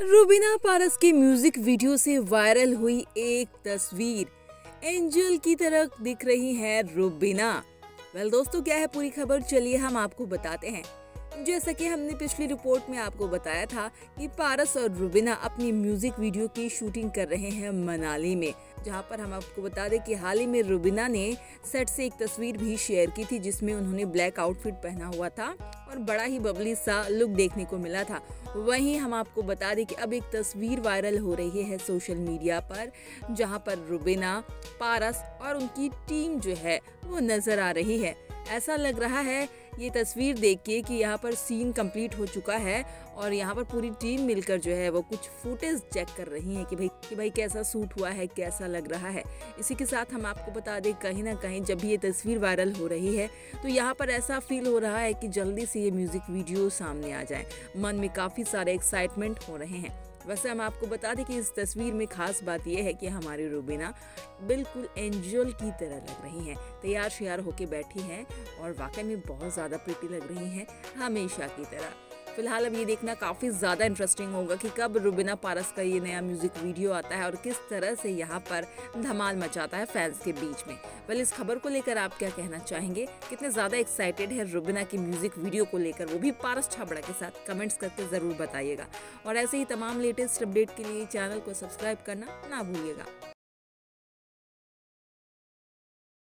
रूबीना पारस के music video से viral हुई एक तस्वीर। एंजल की तरह दिख रही है रूबीना। वेल दोस्तों, क्या है पूरी खबर? चलिए हम आपको बताते हैं। जैसा कि हमने पिछली रिपोर्ट में आपको बताया था कि पारस और रुबिना अपनी म्यूज़िक वीडियो की शूटिंग कर रहे हैं मनाली में, जहाँ पर हम आपको बता दें कि हाल ही में रुबिना ने सेट से एक तस्वीर भी शेयर की थी, जिसमें उन्होंने ब्लैक आउटफिट पहना हुआ था और बड़ा ही बबली सा लुक देखने को मिला था। वहीं हम आपको बता दें कि अब एक तस्वीर वायरल हो रही है सोशल मीडिया पर, जहाँ पर रुबिना, पारस और उनकी टीम जो है, वो नज़र आ रही है। ऐसा लग रहा है ये तस्वीर देख के कि यहाँ पर सीन कंप्लीट हो चुका है और यहाँ पर पूरी टीम मिलकर जो है वो कुछ फुटेज चेक कर रही है कि भाई कि भाई कैसा सूट हुआ है, कैसा लग रहा है। इसी के साथ हम आपको बता दें, कहीं ना कहीं जब भी ये तस्वीर वायरल हो रही है तो यहाँ पर ऐसा फील हो रहा है कि जल्दी से ये म्यूज़िक वीडियो सामने आ जाए। मन में काफ़ी सारे एक्साइटमेंट हो रहे हैं। वैसे हम आपको बता दें कि इस तस्वीर में खास बात यह है कि हमारी रूबीना बिल्कुल एंजल की तरह लग रही हैं। तैयार श्यार होके बैठी हैं और वाकई में बहुत ज़्यादा प्रिटी लग रही हैं, हमेशा की तरह। फ़िलहाल अब ये देखना काफ़ी ज़्यादा इंटरेस्टिंग होगा कि कब रुबिना पारस का ये नया म्यूज़िक वीडियो आता है और किस तरह से यहाँ पर धमाल मचाता है फैंस के बीच में। वेल इस खबर को लेकर आप क्या कहना चाहेंगे? कितने ज़्यादा एक्साइटेड है रुबिना की म्यूज़िक वीडियो को लेकर? वो भी पारस छाबड़ा के साथ कमेंट्स करके ज़रूर बताइएगा। और ऐसे ही तमाम लेटेस्ट अपडेट के लिए चैनल को सब्सक्राइब करना ना भूलिएगा।